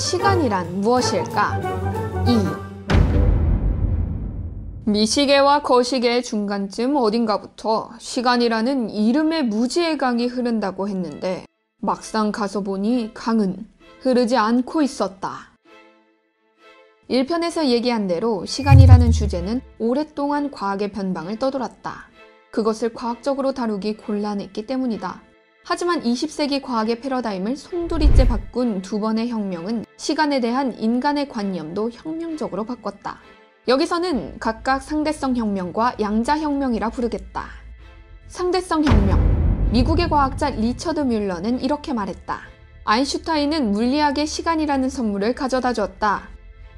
시간이란 무엇일까? 2. 미시계와 거시계의 중간쯤 어딘가부터 시간이라는 이름의 무지의 강이 흐른다고 했는데 막상 가서 보니 강은 흐르지 않고 있었다. 1편에서 얘기한 대로 시간이라는 주제는 오랫동안 과학의 변방을 떠돌았다. 그것을 과학적으로 다루기 곤란했기 때문이다. 하지만 20세기 과학의 패러다임을 송두리째 바꾼 두 번의 혁명은 시간에 대한 인간의 관념도 혁명적으로 바꿨다. 여기서는 각각 상대성 혁명과 양자 혁명이라 부르겠다. 상대성 혁명. 미국의 과학자 리처드 뮬러는 이렇게 말했다. 아인슈타인은 물리학의 시간이라는 선물을 가져다 줬다.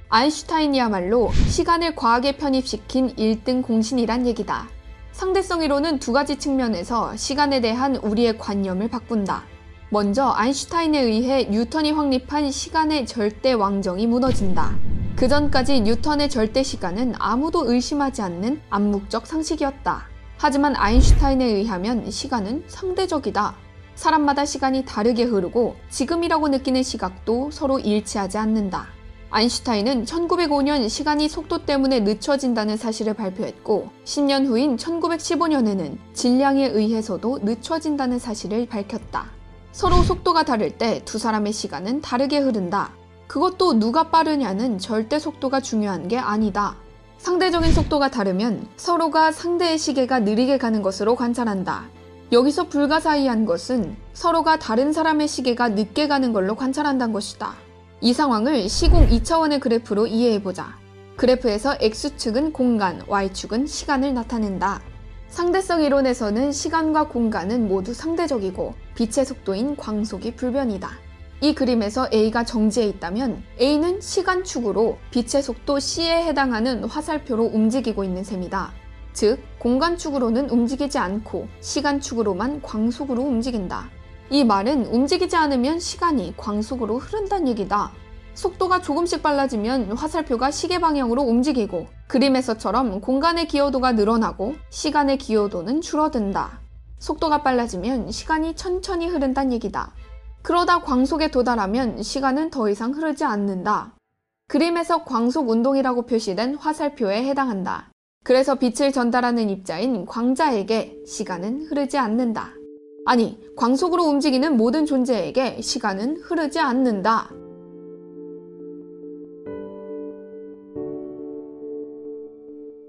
아인슈타인이야말로 시간을 과학에 편입시킨 1등 공신이란 얘기다. 상대성 이론은 두 가지 측면에서 시간에 대한 우리의 관념을 바꾼다. 먼저 아인슈타인에 의해 뉴턴이 확립한 시간의 절대 왕정이 무너진다. 그 전까지 뉴턴의 절대 시간은 아무도 의심하지 않는 암묵적 상식이었다. 하지만 아인슈타인에 의하면 시간은 상대적이다. 사람마다 시간이 다르게 흐르고 지금이라고 느끼는 시각도 서로 일치하지 않는다. 아인슈타인은 1905년 시간이 속도 때문에 늦춰진다는 사실을 발표했고 10년 후인 1915년에는 질량에 의해서도 늦춰진다는 사실을 밝혔다. 서로 속도가 다를 때 두 사람의 시간은 다르게 흐른다. 그것도 누가 빠르냐는 절대 속도가 중요한 게 아니다. 상대적인 속도가 다르면 서로가 상대의 시계가 느리게 가는 것으로 관찰한다. 여기서 불가사의한 것은 서로가 다른 사람의 시계가 늦게 가는 걸로 관찰한다는 것이다. 이 상황을 시공 2차원의 그래프로 이해해보자. 그래프에서 X축은 공간, Y축은 시간을 나타낸다. 상대성 이론에서는 시간과 공간은 모두 상대적이고 빛의 속도인 광속이 불변이다. 이 그림에서 A가 정지해 있다면 A는 시간축으로 빛의 속도 C에 해당하는 화살표로 움직이고 있는 셈이다. 즉, 공간축으로는 움직이지 않고 시간축으로만 광속으로 움직인다. 이 말은 움직이지 않으면 시간이 광속으로 흐른다는 얘기다. 속도가 조금씩 빨라지면 화살표가 시계 방향으로 움직이고 그림에서처럼 공간의 기여도가 늘어나고 시간의 기여도는 줄어든다. 속도가 빨라지면 시간이 천천히 흐른다는 얘기다. 그러다 광속에 도달하면 시간은 더 이상 흐르지 않는다. 그림에서 광속 운동이라고 표시된 화살표에 해당한다. 그래서 빛을 전달하는 입자인 광자에게 시간은 흐르지 않는다. 아니, 광속으로 움직이는 모든 존재에게 시간은 흐르지 않는다.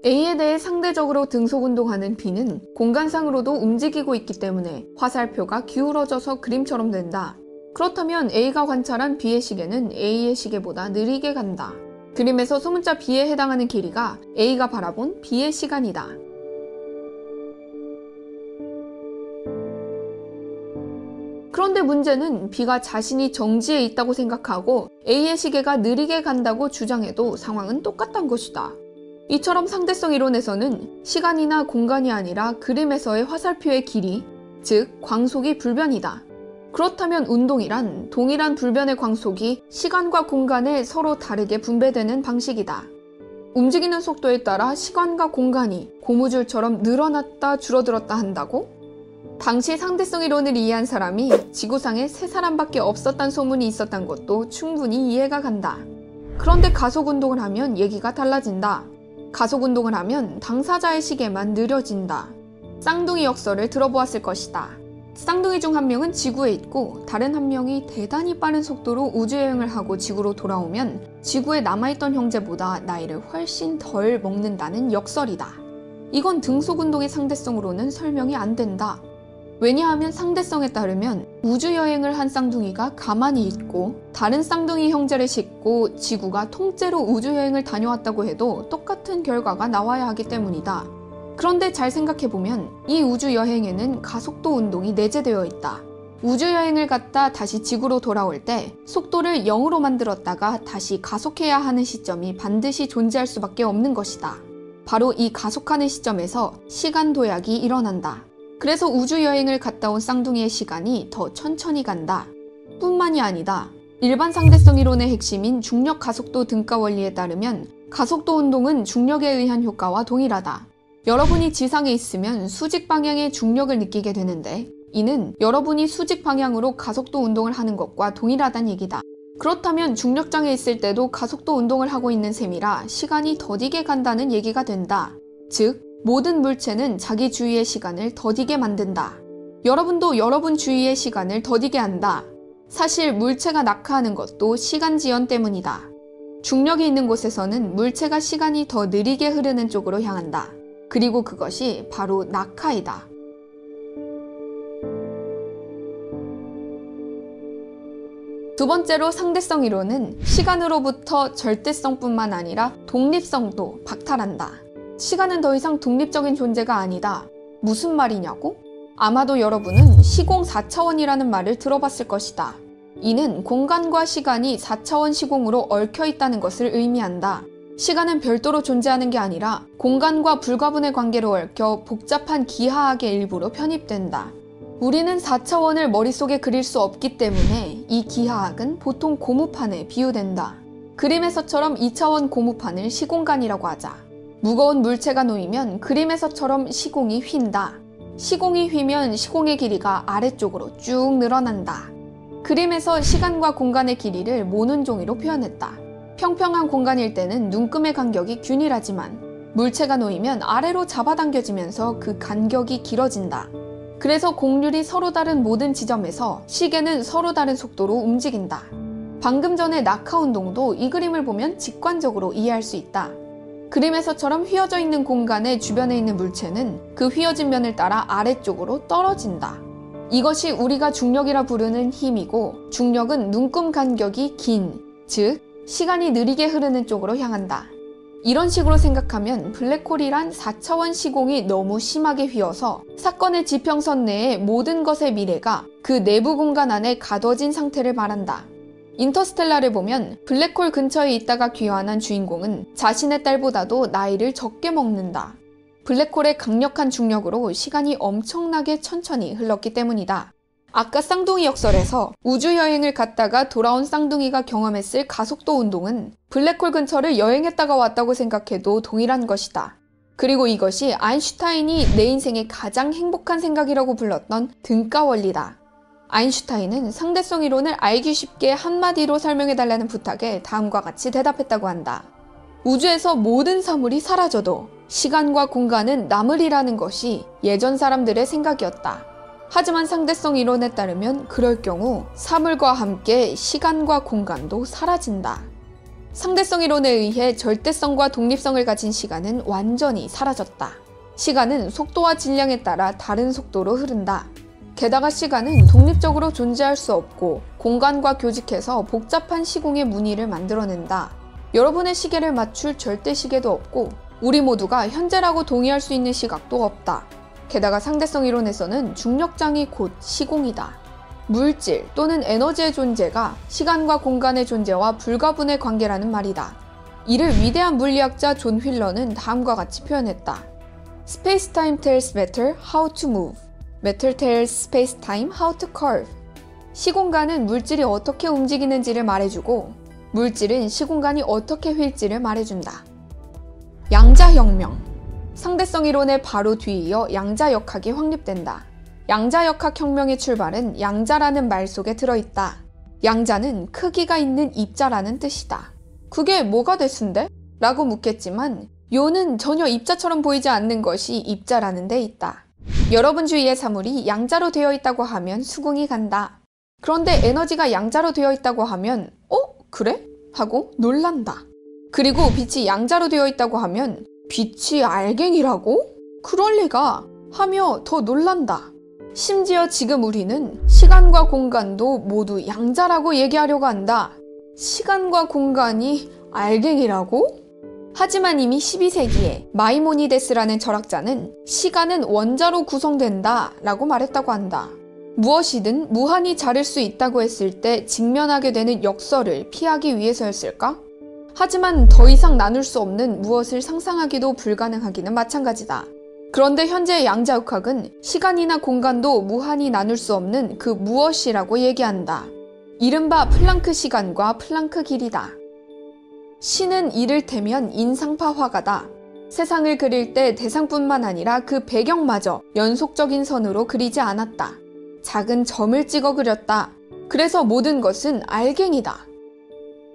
A에 대해 상대적으로 등속 운동하는 B는 공간상으로도 움직이고 있기 때문에 화살표가 기울어져서 그림처럼 된다. 그렇다면 A가 관찰한 B의 시계는 A의 시계보다 느리게 간다. 그림에서 소문자 B에 해당하는 길이가 A가 바라본 B의 시간이다. 그런데 문제는 B가 자신이 정지에 있다고 생각하고 A의 시계가 느리게 간다고 주장해도 상황은 똑같단 것이다. 이처럼 상대성 이론에서는 시간이나 공간이 아니라 그림에서의 화살표의 길이, 즉 광속이 불변이다. 그렇다면 운동이란 동일한 불변의 광속이 시간과 공간에 서로 다르게 분배되는 방식이다. 움직이는 속도에 따라 시간과 공간이 고무줄처럼 늘어났다 줄어들었다 한다고? 당시 상대성 이론을 이해한 사람이 지구상에 세 사람밖에 없었단 소문이 있었던 것도 충분히 이해가 간다. 그런데 가속 운동을 하면 얘기가 달라진다. 가속 운동을 하면 당사자의 시계만 느려진다. 쌍둥이 역설을 들어보았을 것이다. 쌍둥이 중 한 명은 지구에 있고 다른 한 명이 대단히 빠른 속도로 우주여행을 하고 지구로 돌아오면 지구에 남아있던 형제보다 나이를 훨씬 덜 먹는다는 역설이다. 이건 등속 운동의 상대성으로는 설명이 안 된다. 왜냐하면 상대성에 따르면 우주여행을 한 쌍둥이가 가만히 있고 다른 쌍둥이 형제를 싣고 지구가 통째로 우주여행을 다녀왔다고 해도 똑같은 결과가 나와야 하기 때문이다. 그런데 잘 생각해보면 이 우주여행에는 가속도 운동이 내재되어 있다. 우주여행을 갔다 다시 지구로 돌아올 때 속도를 0으로 만들었다가 다시 가속해야 하는 시점이 반드시 존재할 수밖에 없는 것이다. 바로 이 가속하는 시점에서 시간 도약이 일어난다. 그래서 우주여행을 갔다 온 쌍둥이의 시간이 더 천천히 간다. 뿐만이 아니다. 일반 상대성 이론의 핵심인 중력 가속도 등가 원리에 따르면 가속도 운동은 중력에 의한 효과와 동일하다. 여러분이 지상에 있으면 수직 방향의 중력을 느끼게 되는데 이는 여러분이 수직 방향으로 가속도 운동을 하는 것과 동일하다는 얘기다. 그렇다면 중력장에 있을 때도 가속도 운동을 하고 있는 셈이라 시간이 더디게 간다는 얘기가 된다. 즉, 모든 물체는 자기 주위의 시간을 더디게 만든다. 여러분도 여러분 주위의 시간을 더디게 한다. 사실 물체가 낙하하는 것도 시간 지연 때문이다. 중력이 있는 곳에서는 물체가 시간이 더 느리게 흐르는 쪽으로 향한다. 그리고 그것이 바로 낙하이다. 두 번째로 상대성 이론은 시간으로부터 절대성뿐만 아니라 독립성도 박탈한다. 시간은 더 이상 독립적인 존재가 아니다. 무슨 말이냐고? 아마도 여러분은 시공 4차원이라는 말을 들어봤을 것이다. 이는 공간과 시간이 4차원 시공으로 얽혀 있다는 것을 의미한다. 시간은 별도로 존재하는 게 아니라 공간과 불가분의 관계로 얽혀 복잡한 기하학의 일부로 편입된다. 우리는 4차원을 머릿속에 그릴 수 없기 때문에 이 기하학은 보통 고무판에 비유된다. 그림에서처럼 2차원 고무판을 시공간이라고 하자. 무거운 물체가 놓이면 그림에서처럼 시공이 휜다. 시공이 휘면 시공의 길이가 아래쪽으로 쭉 늘어난다. 그림에서 시간과 공간의 길이를 모는 종이로 표현했다. 평평한 공간일 때는 눈금의 간격이 균일하지만 물체가 놓이면 아래로 잡아당겨지면서 그 간격이 길어진다. 그래서 곡률이 서로 다른 모든 지점에서 시계는 서로 다른 속도로 움직인다. 방금 전의 낙하 운동도 이 그림을 보면 직관적으로 이해할 수 있다. 그림에서처럼 휘어져 있는 공간의 주변에 있는 물체는 그 휘어진 면을 따라 아래쪽으로 떨어진다. 이것이 우리가 중력이라 부르는 힘이고 중력은 눈금 간격이 긴, 즉 시간이 느리게 흐르는 쪽으로 향한다. 이런 식으로 생각하면 블랙홀이란 4차원 시공이 너무 심하게 휘어서 사건의 지평선 내의 모든 것의 미래가 그 내부 공간 안에 가둬진 상태를 말한다. 인터스텔라를 보면 블랙홀 근처에 있다가 귀환한 주인공은 자신의 딸보다도 나이를 적게 먹는다. 블랙홀의 강력한 중력으로 시간이 엄청나게 천천히 흘렀기 때문이다. 아까 쌍둥이 역설에서 우주여행을 갔다가 돌아온 쌍둥이가 경험했을 가속도 운동은 블랙홀 근처를 여행했다가 왔다고 생각해도 동일한 것이다. 그리고 이것이 아인슈타인이 내 인생의 가장 행복한 생각이라고 불렀던 등가 원리다. 아인슈타인은 상대성 이론을 알기 쉽게 한마디로 설명해달라는 부탁에 다음과 같이 대답했다고 한다. 우주에서 모든 사물이 사라져도 시간과 공간은 남으리라는 것이 예전 사람들의 생각이었다. 하지만 상대성 이론에 따르면 그럴 경우 사물과 함께 시간과 공간도 사라진다. 상대성 이론에 의해 절대성과 독립성을 가진 시간은 완전히 사라졌다. 시간은 속도와 질량에 따라 다른 속도로 흐른다. 게다가 시간은 독립적으로 존재할 수 없고 공간과 교직해서 복잡한 시공의 무늬를 만들어낸다. 여러분의 시계를 맞출 절대 시계도 없고 우리 모두가 현재라고 동의할 수 있는 시각도 없다. 게다가 상대성 이론에서는 중력장이 곧 시공이다. 물질 또는 에너지의 존재가 시간과 공간의 존재와 불가분의 관계라는 말이다. 이를 위대한 물리학자 존 휠러는 다음과 같이 표현했다. Space-time tells matter how to move. Tells space-time how to curve. 시공간은 물질이 어떻게 움직이는지를 말해주고 물질은 시공간이 어떻게 휠지를 말해준다. 양자혁명. 상대성 이론의 바로 뒤이어 양자역학이 확립된다. 양자역학 혁명의 출발은 양자라는 말 속에 들어있다. 양자는 크기가 있는 입자라는 뜻이다. 그게 뭐가 됐순데? 라고 묻겠지만 요는 전혀 입자처럼 보이지 않는 것이 입자라는 데 있다. 여러분 주위의 사물이 양자로 되어 있다고 하면 수긍이 간다. 그런데 에너지가 양자로 되어 있다고 하면 어? 그래? 하고 놀란다. 그리고 빛이 양자로 되어 있다고 하면 빛이 알갱이라고? 그럴 리가 하며 더 놀란다. 심지어 지금 우리는 시간과 공간도 모두 양자라고 얘기하려고 한다. 시간과 공간이 알갱이라고? 하지만 이미 12세기에 마이모니데스라는 철학자는 시간은 원자로 구성된다 라고 말했다고 한다. 무엇이든 무한히 자를 수 있다고 했을 때 직면하게 되는 역설을 피하기 위해서였을까? 하지만 더 이상 나눌 수 없는 무엇을 상상하기도 불가능하기는 마찬가지다. 그런데 현재 양자역학은 시간이나 공간도 무한히 나눌 수 없는 그 무엇이라고 얘기한다. 이른바 플랑크 시간과 플랑크 길이다. 신은 이를테면 인상파 화가다. 세상을 그릴 때 대상뿐만 아니라 그 배경마저 연속적인 선으로 그리지 않았다. 작은 점을 찍어 그렸다. 그래서 모든 것은 알갱이다.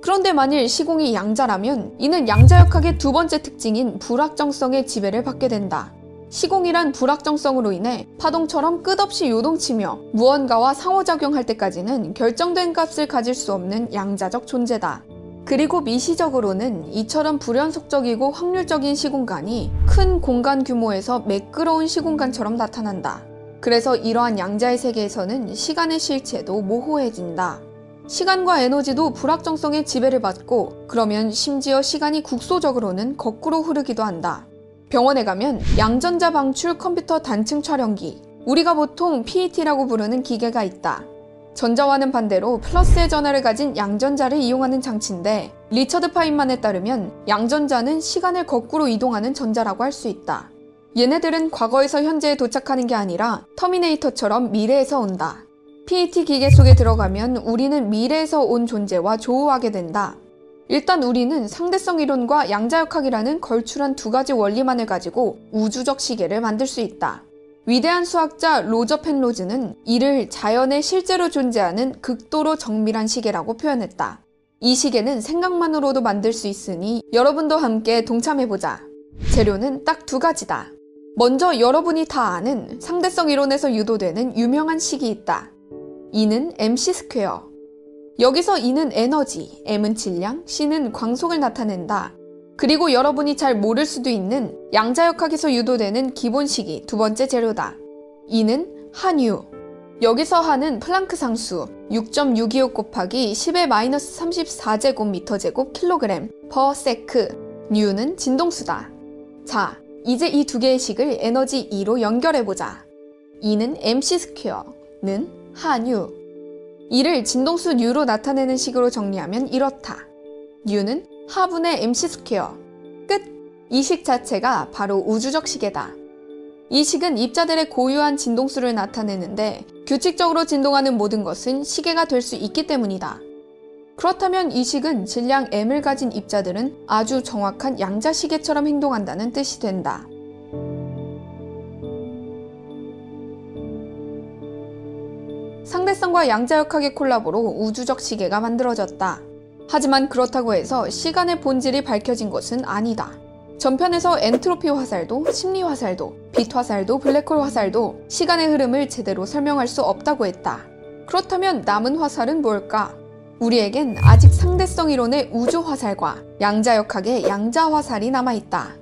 그런데 만일 시공이 양자라면 이는 양자역학의 두 번째 특징인 불확정성의 지배를 받게 된다. 시공이란 불확정성으로 인해 파동처럼 끝없이 요동치며 무언가와 상호작용할 때까지는 결정된 값을 가질 수 없는 양자적 존재다. 그리고 미시적으로는 이처럼 불연속적이고 확률적인 시공간이 큰 공간 규모에서 매끄러운 시공간처럼 나타난다. 그래서 이러한 양자의 세계에서는 시간의 실체도 모호해진다. 시간과 에너지도 불확정성의 지배를 받고 그러면 심지어 시간이 국소적으로는 거꾸로 흐르기도 한다. 병원에 가면 양전자 방출 컴퓨터 단층 촬영기, 우리가 보통 PET라고 부르는 기계가 있다. 전자와는 반대로 플러스의 전하를 가진 양전자를 이용하는 장치인데 리처드 파인만에 따르면 양전자는 시간을 거꾸로 이동하는 전자라고 할 수 있다. 얘네들은 과거에서 현재에 도착하는 게 아니라 터미네이터처럼 미래에서 온다. PET 기계 속에 들어가면 우리는 미래에서 온 존재와 조우하게 된다. 일단 우리는 상대성 이론과 양자역학이라는 걸출한 두 가지 원리만을 가지고 우주적 시계를 만들 수 있다. 위대한 수학자 로저 펜로즈는 이를 자연에 실제로 존재하는 극도로 정밀한 시계라고 표현했다. 이 시계는 생각만으로도 만들 수 있으니 여러분도 함께 동참해보자. 재료는 딱 두 가지다. 먼저 여러분이 다 아는 상대성 이론에서 유도되는 유명한 식이 있다. E는 mc square. 여기서 E는 에너지, m은 질량, c는 광속을 나타낸다. 그리고 여러분이 잘 모를 수도 있는 양자역학에서 유도되는 기본식이 두 번째 재료다. E는 h뉴. 여기서 h는 플랑크 상수 6.625 곱하기 10의 마이너스 34제곱미터 제곱 킬로그램 per sec. 뉴는 진동수다. 자, 이제 이 두 개의 식을 에너지 E로 연결해보자. E는 mc square 는 h뉴. 이를 진동수 뉴로 나타내는 식으로 정리하면 이렇다. 뉴는 h분의 mc square. 끝! 이 식 자체가 바로 우주적 시계다. 이 식은 입자들의 고유한 진동수를 나타내는데 규칙적으로 진동하는 모든 것은 시계가 될 수 있기 때문이다. 그렇다면 이 식은 질량 m을 가진 입자들은 아주 정확한 양자 시계처럼 행동한다는 뜻이 된다. 상대성과 양자역학의 콜라보로 우주적 시계가 만들어졌다. 하지만 그렇다고 해서 시간의 본질이 밝혀진 것은 아니다. 전편에서 엔트로피 화살도, 심리 화살도, 빛 화살도, 블랙홀 화살도 시간의 흐름을 제대로 설명할 수 없다고 했다. 그렇다면 남은 화살은 뭘까? 우리에겐 아직 상대성 이론의 우주 화살과 양자역학의 양자 화살이 남아있다.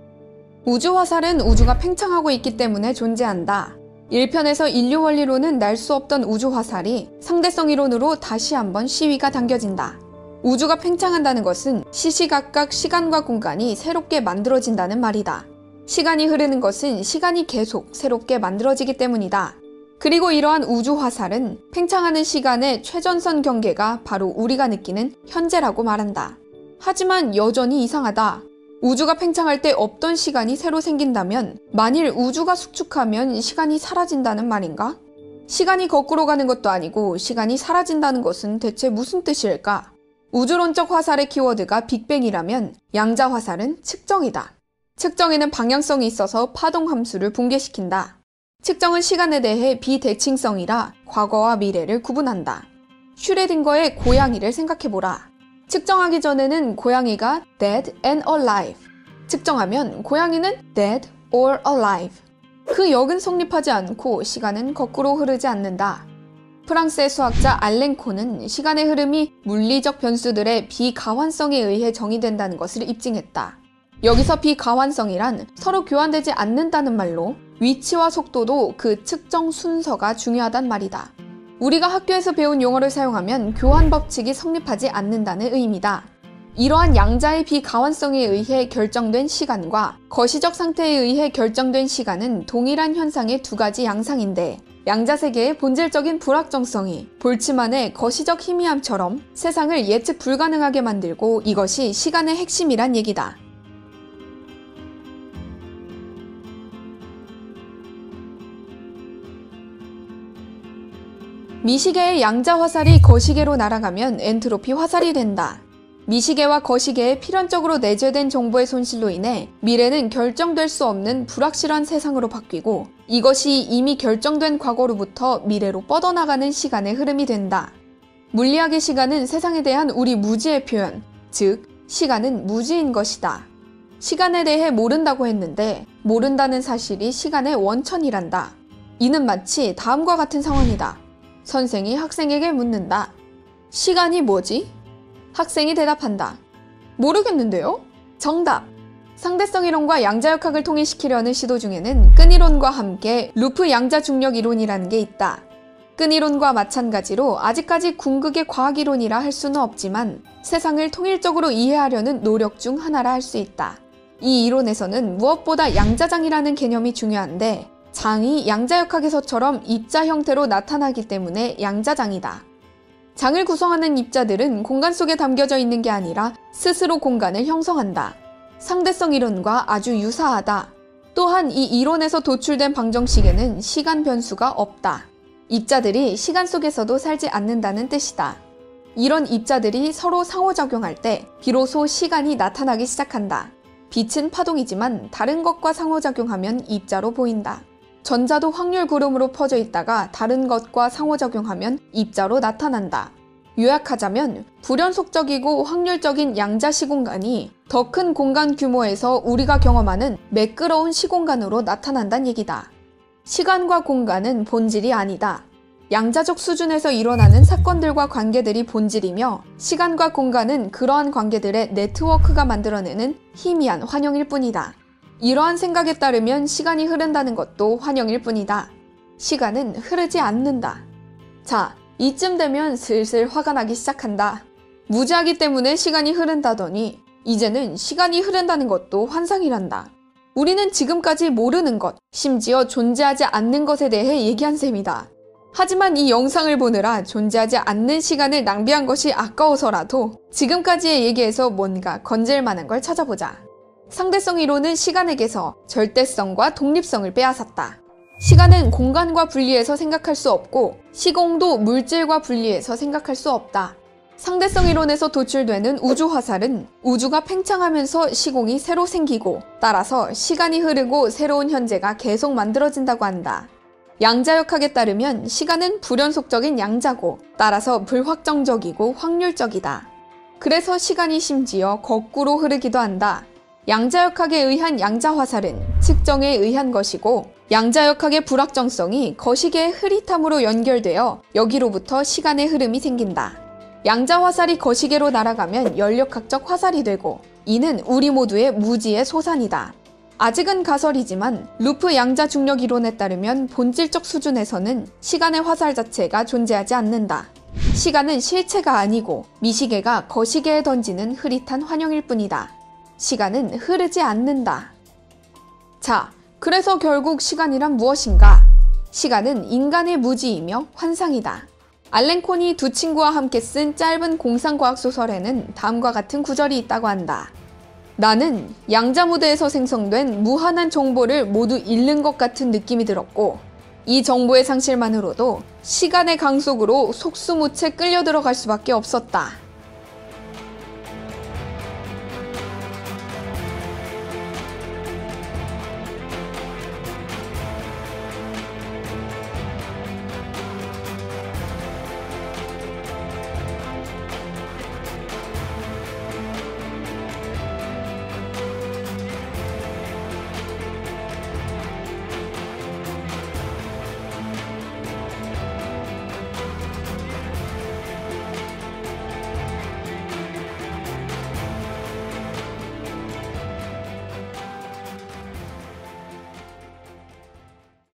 우주 화살은 우주가 팽창하고 있기 때문에 존재한다. 1편에서 인류 원리로는 날 수 없던 우주 화살이 상대성 이론으로 다시 한번 시위가 당겨진다. 우주가 팽창한다는 것은 시시각각 시간과 공간이 새롭게 만들어진다는 말이다. 시간이 흐르는 것은 시간이 계속 새롭게 만들어지기 때문이다. 그리고 이러한 우주 화살은 팽창하는 시간의 최전선 경계가 바로 우리가 느끼는 현재라고 말한다. 하지만 여전히 이상하다. 우주가 팽창할 때 없던 시간이 새로 생긴다면 만일 우주가 숙축하면 시간이 사라진다는 말인가? 시간이 거꾸로 가는 것도 아니고 시간이 사라진다는 것은 대체 무슨 뜻일까? 우주론적 화살의 키워드가 빅뱅이라면 양자 화살은 측정이다. 측정에는 방향성이 있어서 파동 함수를 붕괴시킨다. 측정은 시간에 대해 비대칭성이라 과거와 미래를 구분한다. 슈레딩거의 고양이를 생각해보라. 측정하기 전에는 고양이가 dead and alive. 측정하면 고양이는 dead or alive. 그 역은 성립하지 않고 시간은 거꾸로 흐르지 않는다. 프랑스의 수학자 알랭코는 시간의 흐름이 물리적 변수들의 비가환성에 의해 정의된다는 것을 입증했다. 여기서 비가환성이란 서로 교환되지 않는다는 말로 위치와 속도도 그 측정 순서가 중요하단 말이다. 우리가 학교에서 배운 용어를 사용하면 교환 법칙이 성립하지 않는다는 의미다. 이러한 양자의 비가환성에 의해 결정된 시간과 거시적 상태에 의해 결정된 시간은 동일한 현상의 두 가지 양상인데 양자 세계의 본질적인 불확정성이 볼츠만의 거시적 희미함처럼 세상을 예측 불가능하게 만들고 이것이 시간의 핵심이란 얘기다. 미시계의 양자 화살이 거시계로 날아가면 엔트로피 화살이 된다. 미시계와 거시계에 필연적으로 내재된 정보의 손실로 인해 미래는 결정될 수 없는 불확실한 세상으로 바뀌고 이것이 이미 결정된 과거로부터 미래로 뻗어나가는 시간의 흐름이 된다. 물리학의 시간은 세상에 대한 우리 무지의 표현, 즉, 시간은 무지인 것이다. 시간에 대해 모른다고 했는데, 모른다는 사실이 시간의 원천이란다. 이는 마치 다음과 같은 상황이다. 선생이 학생에게 묻는다. 시간이 뭐지? 학생이 대답한다. 모르겠는데요? 정답! 상대성 이론과 양자역학을 통일시키려는 시도 중에는 끈 이론과 함께 루프 양자 중력 이론이라는 게 있다. 끈 이론과 마찬가지로 아직까지 궁극의 과학 이론이라 할 수는 없지만 세상을 통일적으로 이해하려는 노력 중 하나라 할 수 있다. 이 이론에서는 무엇보다 양자장이라는 개념이 중요한데 장이 양자역학에서처럼 입자 형태로 나타나기 때문에 양자장이다. 장을 구성하는 입자들은 공간 속에 담겨져 있는 게 아니라 스스로 공간을 형성한다. 상대성 이론과 아주 유사하다. 또한 이 이론에서 도출된 방정식에는 시간 변수가 없다. 입자들이 시간 속에서도 살지 않는다는 뜻이다. 이런 입자들이 서로 상호작용할 때 비로소 시간이 나타나기 시작한다. 빛은 파동이지만 다른 것과 상호작용하면 입자로 보인다. 전자도 확률 구름으로 퍼져 있다가 다른 것과 상호작용하면 입자로 나타난다. 요약하자면 불연속적이고 확률적인 양자 시공간이 더 큰 공간 규모에서 우리가 경험하는 매끄러운 시공간으로 나타난다는 얘기다. 시간과 공간은 본질이 아니다. 양자적 수준에서 일어나는 사건들과 관계들이 본질이며 시간과 공간은 그러한 관계들의 네트워크가 만들어내는 희미한 환영일 뿐이다. 이러한 생각에 따르면 시간이 흐른다는 것도 환영일 뿐이다. 시간은 흐르지 않는다. 자, 이쯤 되면 슬슬 화가 나기 시작한다. 무지하기 때문에 시간이 흐른다더니 이제는 시간이 흐른다는 것도 환상이란다. 우리는 지금까지 모르는 것, 심지어 존재하지 않는 것에 대해 얘기한 셈이다. 하지만 이 영상을 보느라 존재하지 않는 시간을 낭비한 것이 아까워서라도 지금까지의 얘기에서 뭔가 건질 만한 걸 찾아보자. 상대성 이론은 시간에게서 절대성과 독립성을 빼앗았다. 시간은 공간과 분리해서 생각할 수 없고 시공도 물질과 분리해서 생각할 수 없다. 상대성 이론에서 도출되는 우주 화살은 우주가 팽창하면서 시공이 새로 생기고 따라서 시간이 흐르고 새로운 현재가 계속 만들어진다고 한다. 양자역학에 따르면 시간은 불연속적인 양자고 따라서 불확정적이고 확률적이다. 그래서 시간이 심지어 거꾸로 흐르기도 한다. 양자역학에 의한 양자화살은 측정에 의한 것이고 양자역학의 불확정성이 거시기의 흐릿함으로 연결되어 여기로부터 시간의 흐름이 생긴다. 양자화살이 거시기로 날아가면 연력학적 화살이 되고 이는 우리 모두의 무지의 소산이다. 아직은 가설이지만 루프 양자 중력 이론에 따르면 본질적 수준에서는 시간의 화살 자체가 존재하지 않는다. 시간은 실체가 아니고 미시계가 거시기에 던지는 흐릿한 환영일 뿐이다. 시간은 흐르지 않는다. 자, 그래서 결국 시간이란 무엇인가? 시간은 인간의 무지이며 환상이다. 알렌 콘이 두 친구와 함께 쓴 짧은 공상과학 소설에는 다음과 같은 구절이 있다고 한다. 나는 양자 무대에서 생성된 무한한 정보를 모두 잃는 것 같은 느낌이 들었고, 이 정보의 상실만으로도 시간의 강 속으로 속수무채 끌려 들어갈 수밖에 없었다.